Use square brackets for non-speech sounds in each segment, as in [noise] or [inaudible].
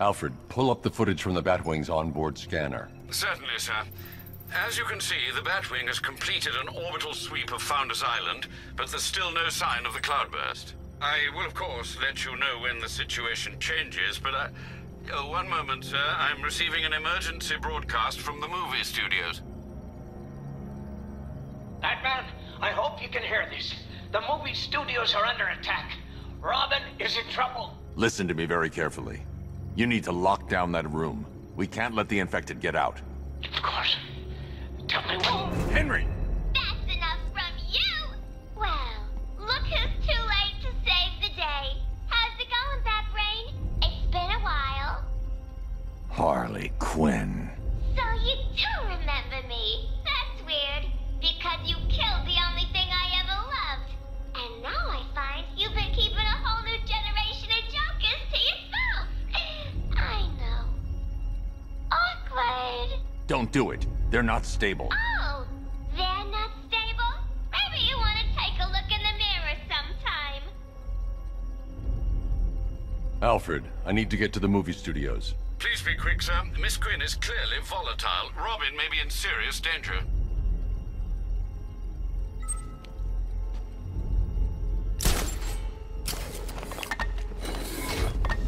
Alfred, pull up the footage from the Batwing's onboard scanner. Certainly, sir. As you can see, the Batwing has completed an orbital sweep of Founders Island, but there's still no sign of the cloudburst. I will, of course, let you know when the situation changes, but I... Oh, one moment, sir. I'm receiving an emergency broadcast from the movie studios. Batman, I hope you can hear this. The movie studios are under attack. Robin is in trouble. Listen to me very carefully. You need to lock down that room. We can't let the infected get out. Of course. Tell me when. Henry! That's enough from you! Well, look who's too late to save the day. How's it going, Batbrain? It's been a while. Harley Quinn. They're not stable. Oh, they're not stable? Maybe you want to take a look in the mirror sometime. Alfred, I need to get to the movie studios. Please be quick, sir. Miss Quinn is clearly volatile. Robin may be in serious danger.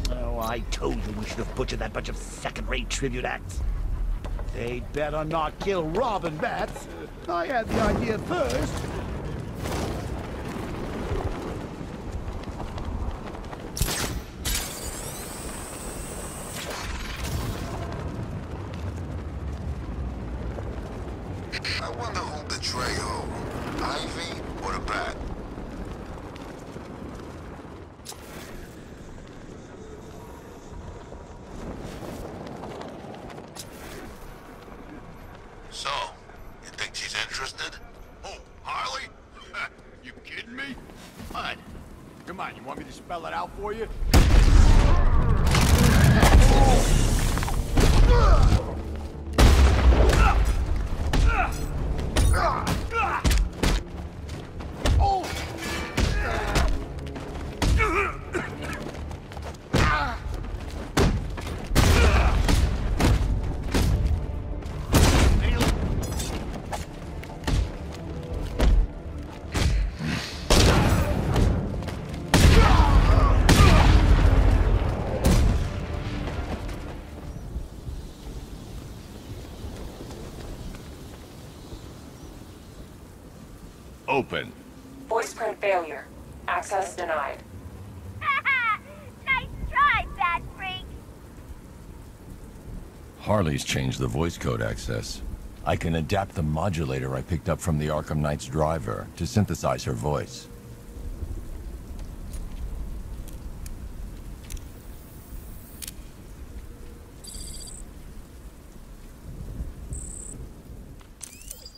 Oh, I told you we should have butchered that bunch of second-rate tribute acts. They'd better not kill Robin Bats. I had the idea first. I wonder who'll betray who. Ivy or the Bat? So, you think she's interested? Oh, Harley? you kidding me? What? Come on, you want me to spell it out Open. Voice print failure. Access denied. [laughs] nice try, Bat Freak. Harley's changed the voice code access. I can adapt the modulator I picked up from the Arkham Knight's driver to synthesize her voice.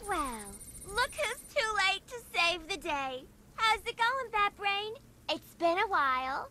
Well, look who's too late to save the day. How's it going, Batbrain? It's been a while.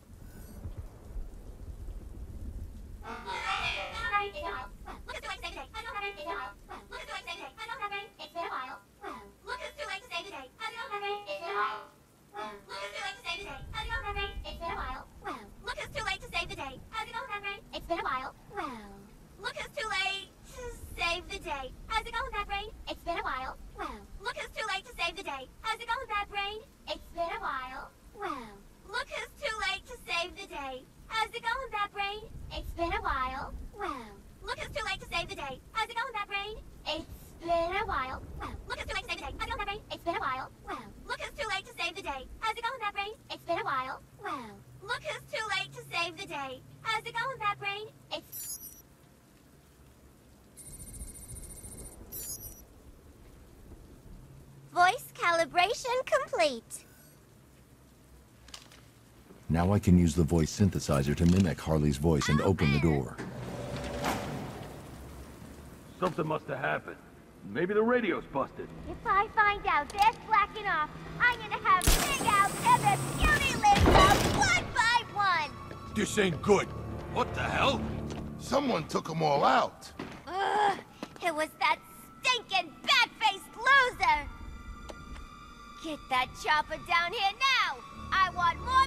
To day. How's it going, Batbrain? It's Voice calibration complete. Now I can use the voice synthesizer to mimic Harley's voice and open the door. Something must have happened. Maybe the radio's busted. If I find out they're slacking off, I'm gonna have Big Al tear their puny limbs off one by one. This ain't good. What the hell? Someone took them all out. Ugh, it was that stinking bat-faced loser. Get that chopper down here now. I want more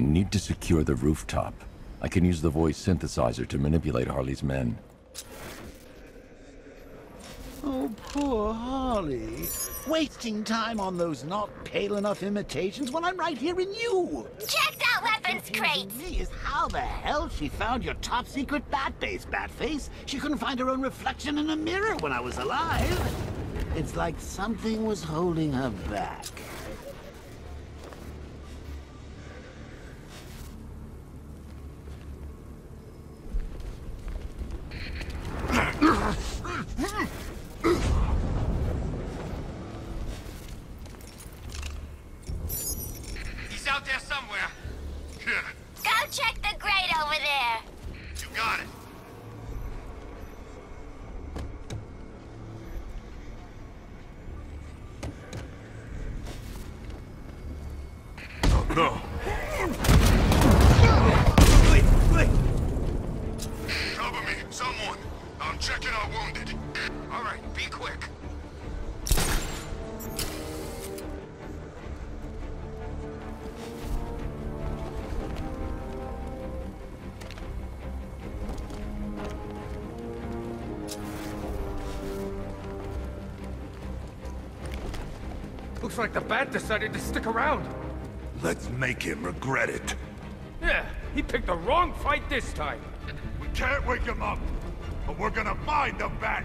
I need to secure the rooftop. I can use the voice synthesizer to manipulate Harley's men. Oh, poor Harley. Wasting time on those not pale enough imitations when I'm right here in you. Check that weapons crate! Me is how the hell she found your top secret bat base, Batface. She couldn't find her own reflection in a mirror when I was alive. It's like something was holding her back. He's out there somewhere. Yeah, Go check the grate over there! you got it. No. Wait, wait. Cover me, someone. I'm checking our wounded. All right, be quick. Looks like the bat decided to stick around. Let's make him regret it. Yeah, he picked the wrong fight this time. We can't wake him up, but we're gonna find the bat.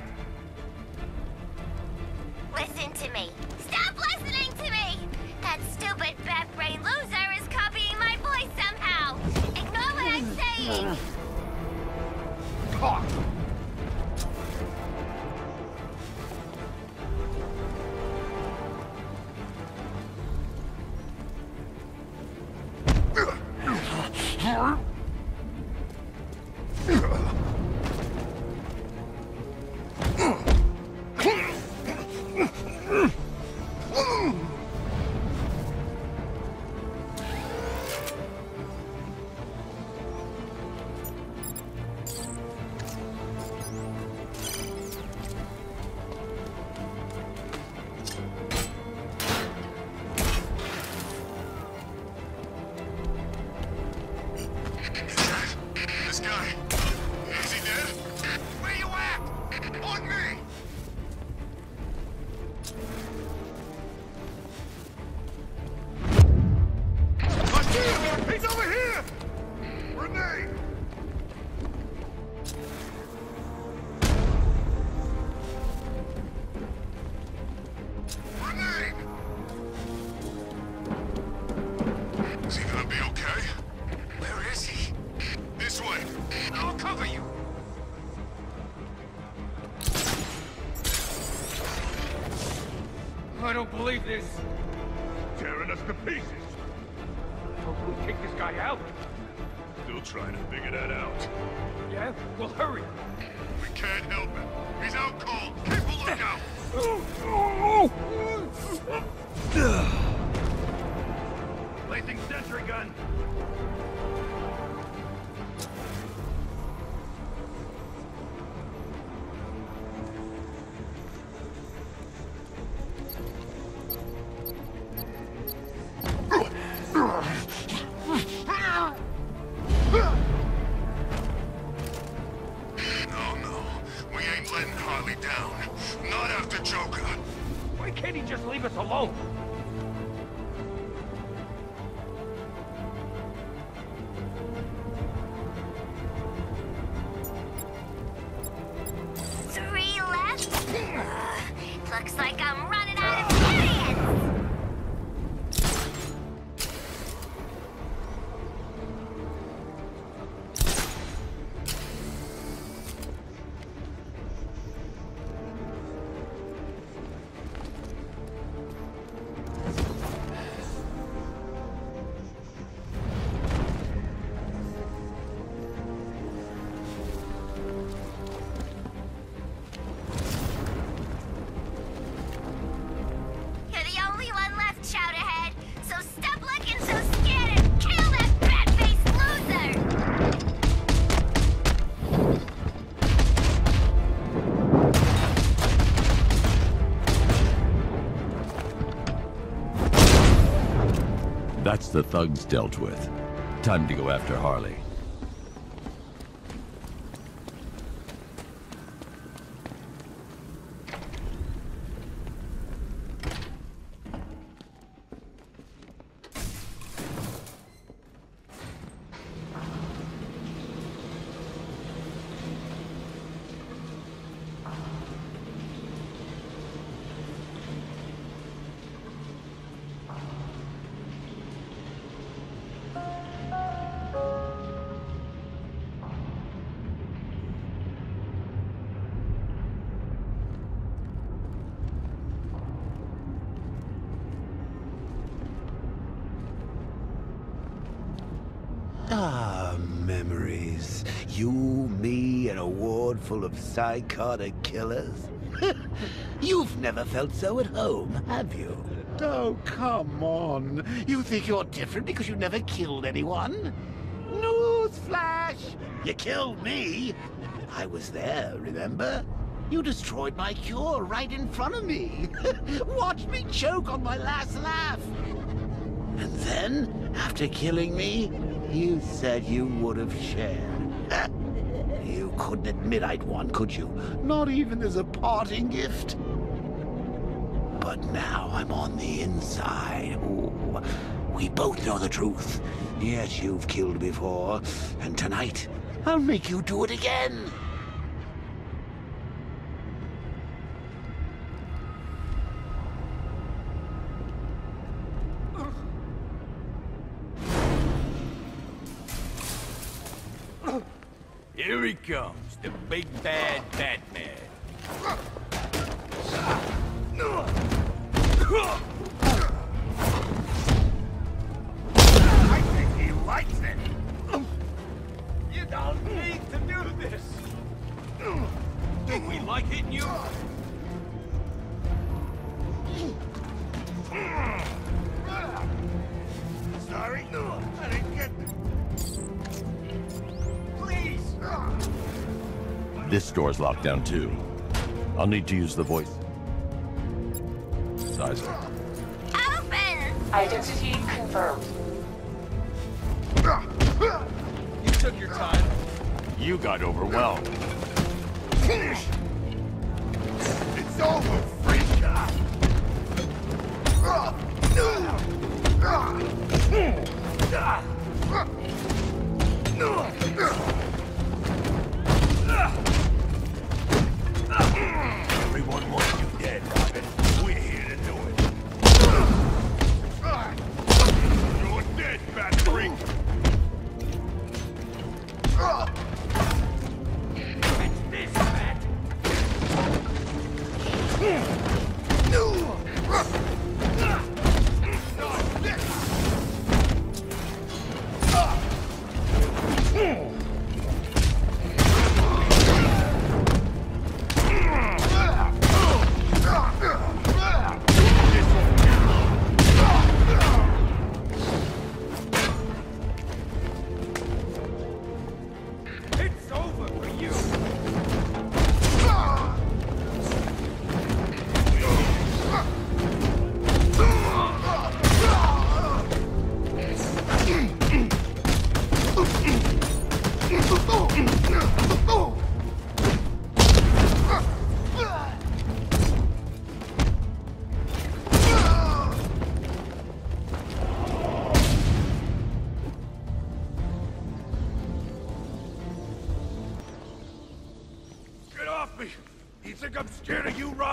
Listen to me. Stop listening to me! That stupid bat brain loser is copying my voice somehow! Ignore what I'm saying! Caught. This cover you. I don't believe this. Tearing us to pieces. How we take this guy out? Still trying to figure that out. Yeah? Well, hurry. We can't help him. He's out cold. Keep a lookout. [laughs] Placing sentry gun. That's the thugs dealt with. Time to go after Harley. You, me, and a ward full of psychotic killers. [laughs] You've never felt so at home, have you? Oh, come on. You think you're different because you never killed anyone? Newsflash! You killed me. I was there, remember? You destroyed my cure right in front of me. [laughs] Watched me choke on my last laugh. And then, after killing me, you said you would have shared. Couldn't admit I'd won, could you? Not even as a parting gift. But now I'm on the inside. Ooh, we both know the truth. Yes, you've killed before, and tonight I'll make you do it again. The big bad Batman. This door's locked down too. I'll need to use the voice. Sizer. Open! Identity confirmed. You took your time. You got overwhelmed. Finish! It's over, freak! Everyone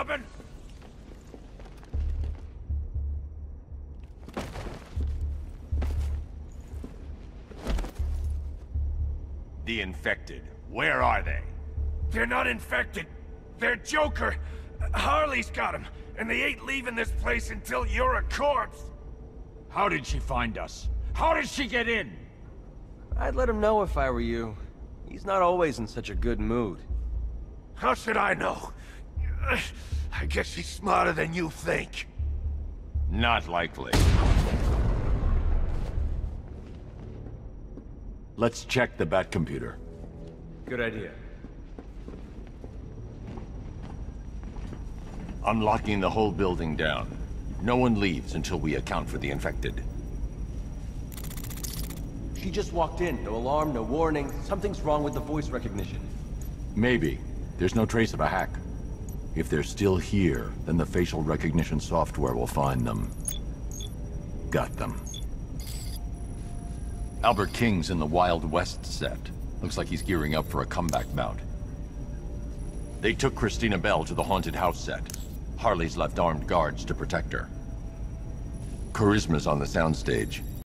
Robin? The infected. Where are they? They're not infected. They're Joker. Harley's got him, and they ain't leaving this place until you're a corpse. How did she find us? How did she get in? I'd let him know if I were you. He's not always in such a good mood. How should I know? [sighs] I guess she's smarter than you think. Not likely. Let's check the Bat computer. Good idea. I'm locking the whole building down. No one leaves until we account for the infected. She just walked in. No alarm, no warning. Something's wrong with the voice recognition. Maybe. There's no trace of a hack. If they're still here, then the facial recognition software will find them. Got them. Albert King's in the Wild West set. Looks like he's gearing up for a comeback bout. They took Christina Bell to the haunted house set. Harley's left armed guards to protect her. Charisma's on the soundstage.